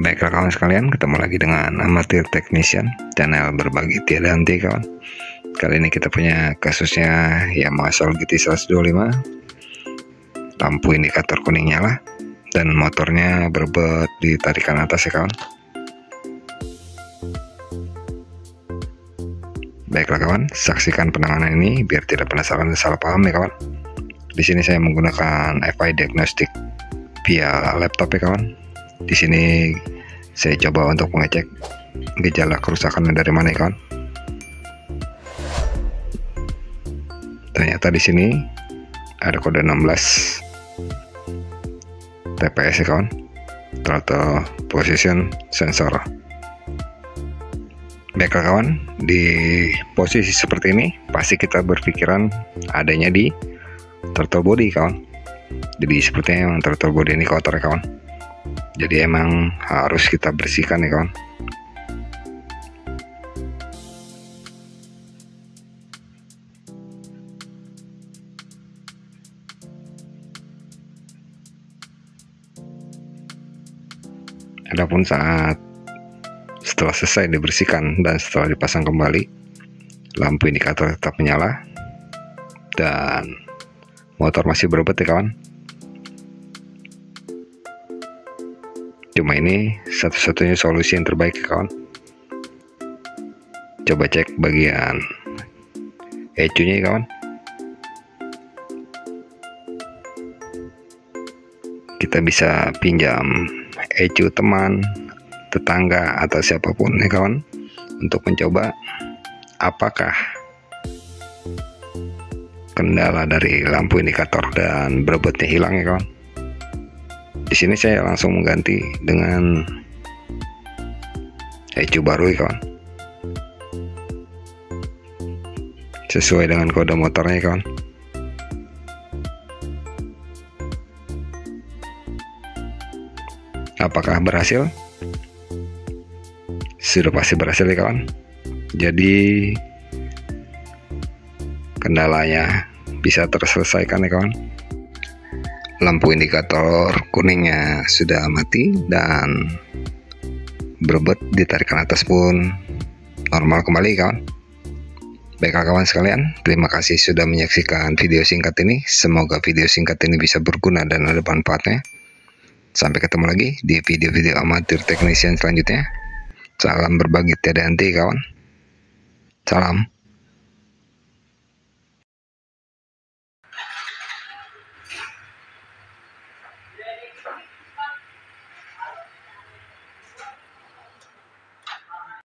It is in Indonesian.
Baiklah kawan sekalian, ketemu lagi dengan Amatir Technician, channel berbagi tiada henti kawan. Kali ini kita punya kasusnya Yamaha Soul GT 125. Lampu indikator kuning nyala dan motornya berbet di tarikan atas ya kawan. Baiklah kawan, saksikan penanganan ini biar tidak penasaran dan salah paham ya kawan. Di sini saya menggunakan FI diagnostik via laptop ya kawan. Di sini saya coba untuk mengecek gejala kerusakan dari mana ya kawan. Ternyata di sini ada kode 16 TPS ya kawan. Throttle position sensor baiklah kawan di posisi seperti ini pasti kita berpikiran adanya di throttle body kawan. Jadi sepertinya yang throttle body ini kotor ya kawan. Jadi emang harus kita bersihkan ya kawan. Adapun saat setelah selesai dibersihkan dan setelah dipasang kembali lampu indikator tetap menyala dan motor masih berbet ya kawan. Cuma ini satu-satunya solusi yang terbaik ya kawan. Coba cek bagian ecunya ya kawan. Kita bisa pinjam ecu teman tetangga atau siapa pun ya kawan untuk mencoba apakah kendala dari lampu indikator dan berebutnya hilang ya kawan. Di sini saya langsung mengganti dengan ecu baru ya kawan. Sesuai dengan kode motornya ya kawan. Apakah berhasil sudah pasti berhasil ya kawan. Jadi kendalanya bisa terselesaikan ya kawan. Lampu indikator kuningnya sudah mati dan berebut di tarikan atas pun normal kembali kawan. Baiklah kawan sekalian terima kasih sudah menyaksikan video singkat ini. Semoga video singkat ini bisa berguna dan ada manfaatnya. Sampai ketemu lagi di video-video amatir technician selanjutnya salam berbagi tiada henti kawan. Salam